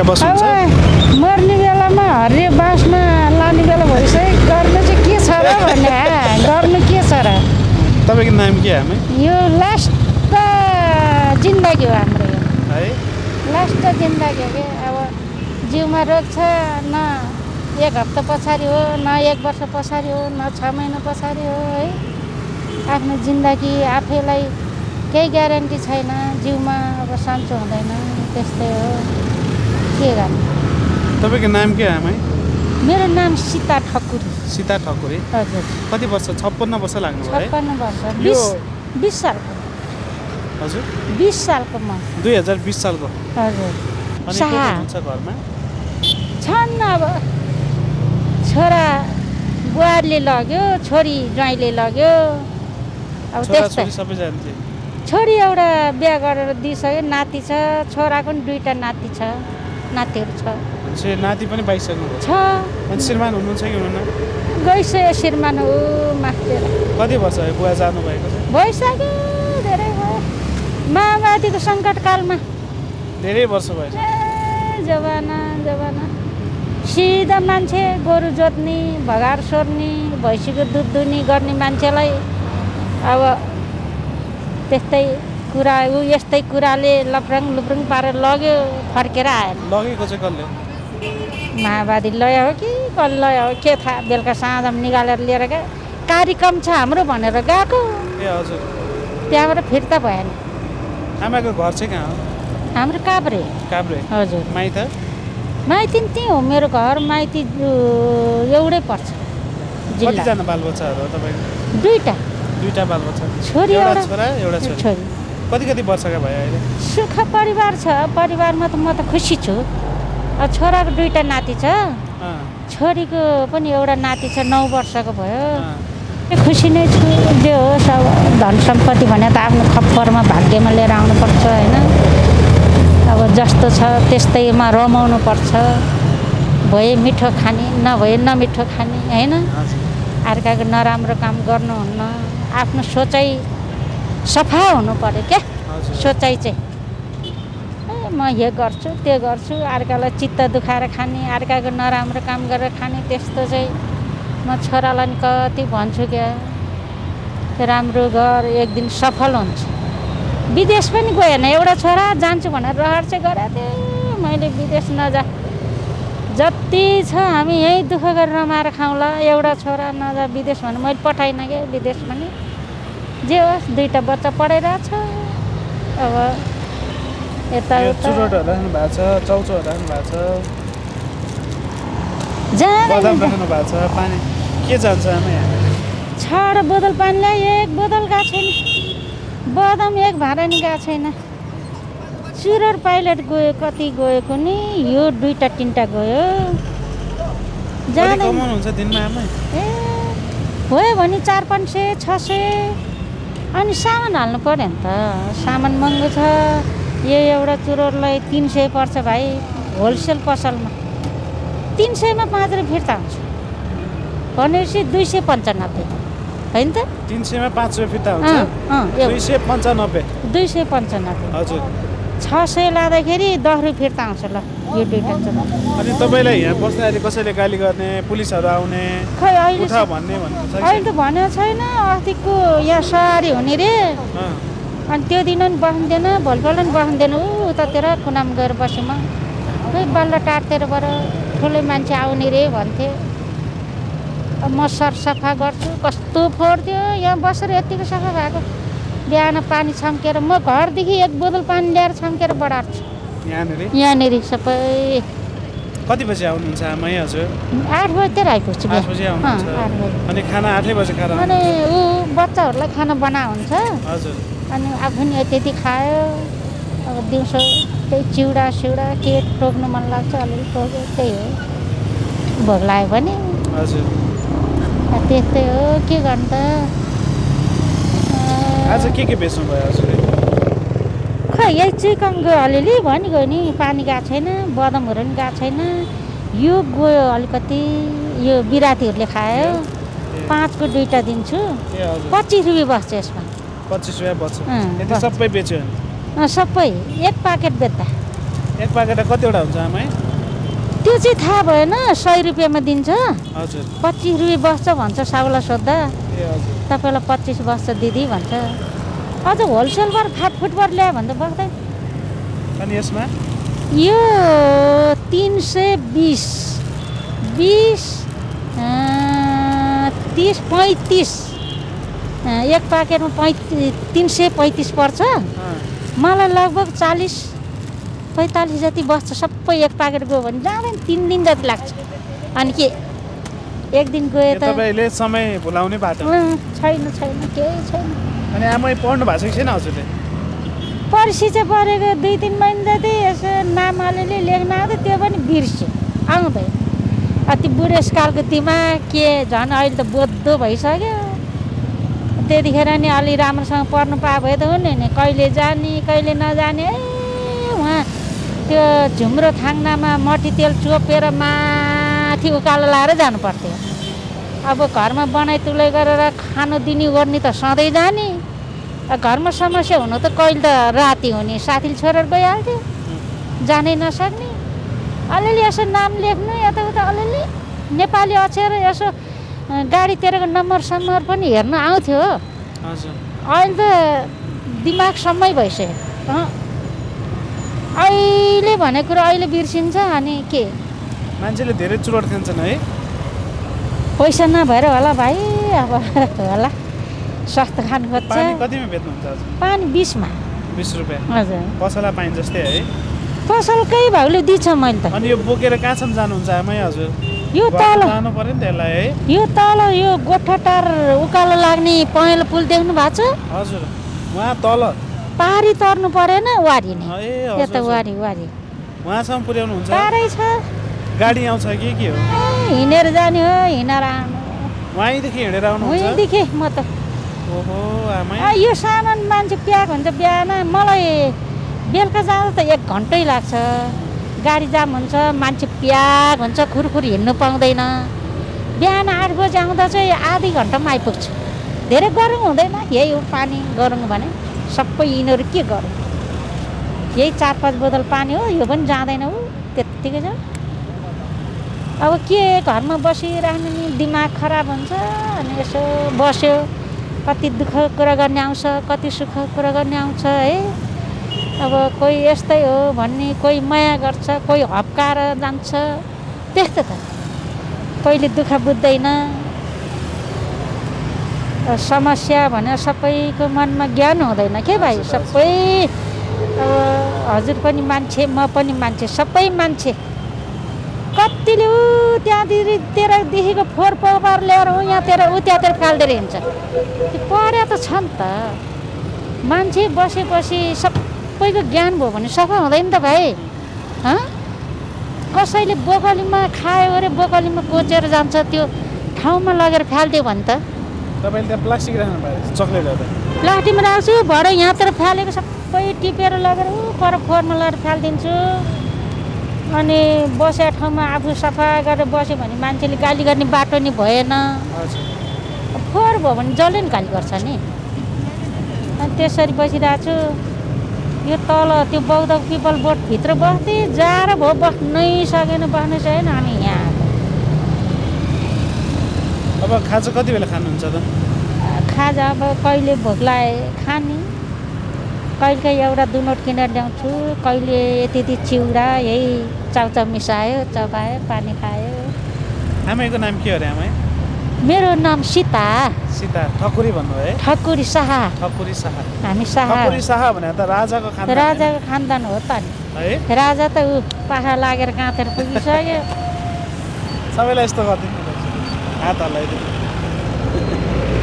मर्ने बेलामा हरियो बाँसमा लाने बेला भइसक्यो। गर्नु चाहिँ के छ र भने गर्नु के छ र? तपाईँको नाम के हामी? यो लास्ट जिन्दगी हो हाम्रो यो। है? लास्ट जिन्दगी हो कि? अब जिउमा रोग छ न एक हप्ता पछाडि हो न एक वर्ष पछाडि हो न छ महिना पछाडि हो है। आफ्नो जिन्दगी आफैलाई केही ग्यारेन्टी छैन जिउमा अब सन्चो हुँदैन त्यस्तै हो। गर्नु तपाईँको नाम के आमै मेरो नाम सीता ठकुरी। सीता ठकुरी? हजुर। कति वर्ष छप्पन्न वर्ष लाग्नुभयो है? छप्पन्न वर्ष। बिस बिस सालको। हजुर। बिस सालको म। दुई हजार बिस सालको। हजुर। घरमा? छन् अब। छोरा बुहारीले लग्यो छोरी ज्वाइँले लग्यो। अब त्यस्तै। छोरी एउटा बिहा गरेर दिइसक्यो नाति छ। छोराको पनि दुइटा नाति छ। नातिहरू छ। नाति पनि पाइसक्नुभयो छ। श्रीमान हुनुहुन्छ कि हुनुहुन्न? गइसक्यो श्रीमान हो मास्टर कति वर्ष भयो बुवा जानुभएको छ? भइसक्यो धेरै भयो। माओवादीको सङ्कटकालमा। धेरै वर्ष भयो। ए जमाना जमाना सिधा मान्छे गोरु जोत्ने भगार सोर्ने भैँसीको दुध दुनी गर्ने मान्छेलाई अब त्यस्तै कुरा ऊ यस्तै कुराले लफ्रङ लुफ्रुङ पारेर लग्यो फर्केर आएन लगेको चाहिँ कसले? माओवादी लयो हो कि कसले लयो हो? के थाहा? बेलुका साँझमा निकालेर लिएर गए। कार्यक्रम छ हाम्रो भनेर गएको। ए हजुर। त्यहाँबाट फिर्ता भएन। आमाको घर चाहिँ कहाँ हो? हाम्रो काभ्रे। काभ्रे। हजुर। माइत माइती त्यहीँ हो। मेरो घर माइती एउटै पर्छ। जिल्ला। कतिजना बालबच्चाहरू हो तपाईँको दुईवटा। दुईवटा बालबच्चा। छोरी एउटा छोरा एउटा छोरी। कति कति वर्षका भयो अहिले? सुख परिवार छ। परिवारमा त म त खुसी छु। छोराको दुईवटा नाति छ। छोरीको पनि एउटा नाति छ नौ वर्षको भयो। खुसी नै छु। जे होस् अब धन सम्पत्ति भने त आफ्नो खप्परमा भाग्यमा लिएर आउनुपर्छ होइन? अब जस्तो छ त्यस्तैमा रमाउनु पर्छ भए मिठो खाने नभए नमिठो खाने होइन? अर्काको नराम्रो काम गर्नुहुन्न। आफ्नो सोचाइ सफा हुनु पऱ्यो क्या? सोचाइ चाहिँ। ए म यो गर्छु त्यो गर्छु अर्कालाई चित्त दुखाएर खाने अर्काको नराम्रो काम गरेर खाने त्यस्तो चाहिँ म छोरालाई नि कति भन्छु क्या? राम्रो घर एक दिन सफल हुन्छ। विदेश पनि गएन एउटा छोरा जान्छु भनेर रहर चाहिँ गरेको थिएँ। मैले विदेश नजा जति छ हामी यहीँ दुःख गरेर रमाएर खाउँला। एउटा छोरा नजा विदेश भने मैले पठाइनँ क्या विदेश पनि। जे होस् दुइटा बच्चा पढाइरहेको छ अब यो यताउता चुरोटहरू राख्नु भएको छ चौचोहरू राख्नु भएको छ। जाने। बदाम राख्नु भएको छ पानी। के जान्छ आमा यहाँ? छ बोतल पानी ल्याए एक बोतल गएको छैन। बदाम एक भाँडा नि गएको छैन। चुरोट पाइलट गयो कति गएको नि यो दुइटा तिनवटा गयो। जाँदैन। ए भयो भने चार पाँच सय छ सय। अनि सामान हाल्नु पऱ्यो नि त। सामान महँगो छ। यो एउटा चुरोटलाई तिन सय पर्छ भाइ होलसेल पसलमा। तिन सयमा पाँच रुपियाँ फिर्ता हुन्छ। भनेपछि दुई सय पन्चानब्बे। होइन त? तिन सयमा पाँच रुपियाँ फिर्ता हुन्छ? दुई सय पन्चानब्बे। दुई सय पन्चानब्बे। हजुर। छ सय लाँदाखेरि दस रुपियाँ फिर्ता आउँछ ल। यो दुइटा अनि तपाईँलाई यहाँ बस्दाखेरि कसैले गाली गर्ने पुलिसहरू आउने खै अहिले अहिले त भनेको छैन अस्तिको यहाँ सवारी हुने रे। अनि त्यो दिन पनि बस्दैन भोलिपल्ट पनि बस्दैन। ऊ उतातिर कुनाम गएर बसेँ म। खै बल्ल टारतिरबाट ठुलै मान्छे आउने रे भन्थे। म सरसफा गर्छु। कस्तो फोहोर थियो यहाँ बसेर यत्तिको सफा भएको। बिहान पानी छम्केर म घरदेखि एक बोतल पानी ल्याएर छम्केर बढार्छु। यहाँनिर? यहाँनिर सबै। कति बजी आउनुहुन्छ आमा हजुर? आठ बजीतिर आइपुग्छु आठ बजी। आउनुहुन्छ? अनि खाना आठै बजी खाएर अनि ऊ बच्चाहरूलाई खाना बना हुन्छ। हजुर। अनि आफू पनि यति यति खायो। अब दिउँसो त्यही चिउरा सिउरा के टोक्नु मन लाग्छ अलिअलि टोक्यो त्यही हो। भोग लाग्यो भने। हजुर। त्यस्तै हो के गर्नु त? आज के के बेच्नु भयो हजुर खै यही चिकन गयो अलिअलि भने गयो नि पानी गएको छैन बदमहरू पनि गएको छैन। यो गयो अलिकति यो बिरातीहरूले खायो। पाँचको दुइटा दिन्छु। पच्चिस रुपियाँ बस्छ यसमा। पच्चिस रुपियाँ बच्छ। सबै बेच्यो सबै। एक प्याकेट बेच्दा। एक पाकेट कतिवटा हुन्छ आमै? त्यो चाहिँ थाहा भएन सय रुपियाँमा दिन्छ। पच्चिस रुपियाँ बस्छ भन्छ साउलाई सोद्धा। तपाईँलाई पच्चिस बस्छ दिदी भन्छ। अझ होलसेलबाट फाटफुटबाट ल्यायो भने त बस्दैन अनि यसमा? यो तिन सय बिस। बिस तिस पैँतिस। एक प्याकेटमा पैँतिस तिन सय पैँतिस पर्छ। मलाई लगभग चालिस। पैँतालिस जति बस्छ सबै एक प्याकेट गयो भने जाँदैन तिन दिन जति लाग्छ। अनि के एक दिन गए त तपाईँले समय भुलाउने बाटो। छैन छैन केही छैन। अनि आमै पढ्नु भएको छ कि छैन हजुरले? पर्सि चाहिँ परेको दुई तिन महिना जति यसो नाम अलिअलि लेख्न आउँथ्यो त्यो पनि बिर्स्यो। आउँदैन अति बुढेसकालको दिमाग के झन् अहिले त बोद्धो भइसक्यो। त्यतिखेर नि अलि राम्रोसँग पढ्नु पाए भए त हुने नि। कहिले जाने कहिले नजाने उहाँ त्यो झुम्रो थाङ्नामा मट्टी तेल चोपेर माथि उकालो लाएर जानु पर्थ्यो अब घरमा बनाइ तुलै गरेर खानु दिने गर्ने त सधैँ जाने। घरमा समस्या हुनु त कहिले त राति हुने साथीले छोडेर गइहाल्थ्यो। जानै नसक्ने। अलिअलि यसो नाम लेख्नु यताउता अलिअलि नेपाली अक्षर यसो अँ, गाडीतिरको नम्बर सम्बर पनि हेर्न आउँथ्यो हजुर। अहिले त दिमाग समय भइसक्यो। अहिले भनेको कुरो अहिले बिर्सिन्छ अनि के? मान्छेले धेरै चुरोट खान्छन् है। पैसा नभएर होला भाइ अब होला। स्वास्थ्य खानु खोज्छ। पानी कतिमा बेच्नुहुन्छ पानी बिसमा। बिस रुपियाँ। हजुर। पसला पाइन्छ जस्तै है। पसलकै भाउले दिन्छ मैले त। अनि यो बोकेर कहाँसम्म जानुहुन्छ आमै हजुर? यो तल। जानु पऱ्यो नि त यसलाई है। यो तल यो गोठाटार उकालो लाग्ने पहेँलो पुल देख्नु भएको छ? हजुर। उहाँ तल। पारी तर्नु परेन वारी नै। यता हजुर वारी वारी। उहाँसम्म पुर्याउनुहुन्छ टाढै छ। गाडी आउँछ कि के हो? हिँडेर जाने हो हिँडेर आउनु। उहाँदेखि हिँडेर आउनुहुन्छ? उहीँदेखि म त। ओहो यो सामान मान्छे प्याक हुन्छ बिहान। मलाई बेलुका जाँदा त एक घन्टै लाग्छ। गाडी जाम हुन्छ मान्छे प्याक हुन्छ खुरखुर हिँड्नु पाउँदैन। बिहान आठ बजी आउँदा चाहिँ आधी घन्टामा आइपुग्छ। धेरै गरौँ हुँदैन यही हो पानी गरौँ भने। सबै यिनीहरू के गरौँ? यही चार पाँच बोतल पानी हो यो पनि जाँदैन ऊ त्यत्तिकै छ। अब के घरमा बसिराख्नु नि दिमाग खराब हुन्छ अनि यसो बस्यो। कति दुःख कुरा गर्ने आउँछ कति सुख कुरा गर्ने आउँछ है। अब कोही यस्तै हो भन्ने कोही माया गर्छ कोही हप्काएर जान्छ त्यस्तो त। कहिले दुःख बुझ्दैन। समस्या भनेर सबैको मनमा ज्ञान हुँदैन के भाइ? सबै अब हजुर पनि मान्छे म पनि मान्छे सबै मान्छे। कतिले ऊ त्यहाँतिर तेह्रदेखिको फोहोर पोहोर ल्याएर ऊ यहाँतिर ऊ त्यहाँतिर फालिदिएर हिँड्छ। त्यो पढे त छ नि त। मान्छे बसेपछि सबैको ज्ञान भयो भने सफा हुँदैन त भाइ। हँ? कसैले बोकलीमा खायो अरे बोकलीमा कोचेर जान्छ त्यो ठाउँमा लगेर फालिदियो भने त। तपाईँले त्यहाँ प्लास्टिक राख्नु भएको चक्लेटहरू प्लास्टिकमा राख्छु भरे यहाँतिर फालेको सबै टिपेर लगेर ऊ पर फोहोरमा लगेर फालिदिन्छु। अनि बसेको ठाउँमा आफू सफा गरेर बस्यो भने मान्छेले गाली गर्ने बाटो नि भएन। फोहोर भयो भने जसले नि गाली गर्छ नि। अनि त्यसरी बसिरहेको छु यो तल त्यो बौद्ध पिपल बोटभित्र बस्थेँ जाएर भयो बस्नै सकेन बस्नै सकेन अनि यहाँ। अब खाजा कति बेला खानुहुन्छ त? खाजा अब कहिले भोक लाए खाने। कहिले काहीँ एउटा दुनोट किनेर ल्याउँछु कहिले यति यति चिउरा यही चाउचाउ मिसायो चबायो पानी खायो। आमैको नाम के अरे आमै मेरो नाम सीता। सीता ठकुरी भन्नुभयो है? ठकुरी शाह। ठकुरी शाह। हामी शाह। ठकुरी शाह भने त राजाको खाना राजाको खानदान हो त नि है? राजा त ऊ पाखा लागेर गाँतेर पुगिसक्यो। सबैलाई यस्तो गरिदिनु। Ah, tá lá. É